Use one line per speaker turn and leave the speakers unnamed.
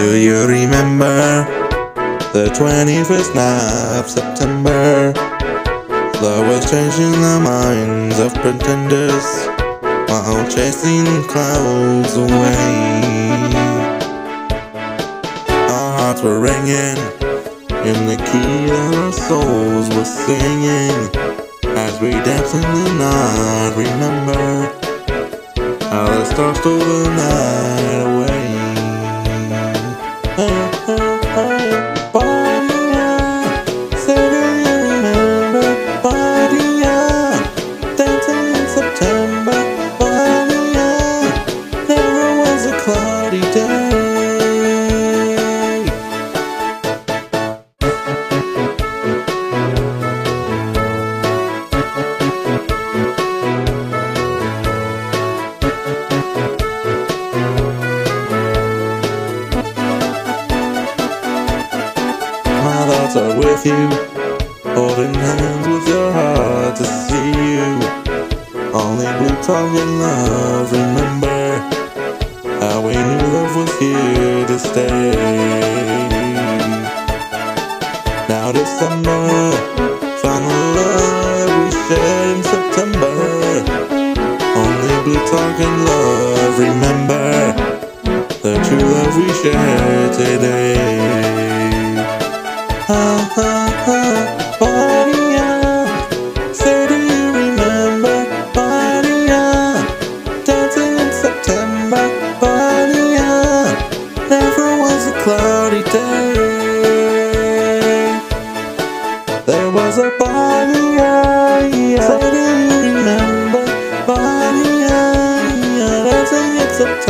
Do you remember the 21st night of September? Flowers changing the minds of pretenders while chasing clouds away. Our hearts were ringing in the key that our souls were singing as we danced in the night. Remember how the stars stole the night away. With you, holding hands with your heart to see you. Only blue tongue and love, remember how we knew love was here to stay. Now December, final love we shared in September. Only blue tongue and love, remember the true love we share today. Was a say do you remember Bonnie, dancing in September.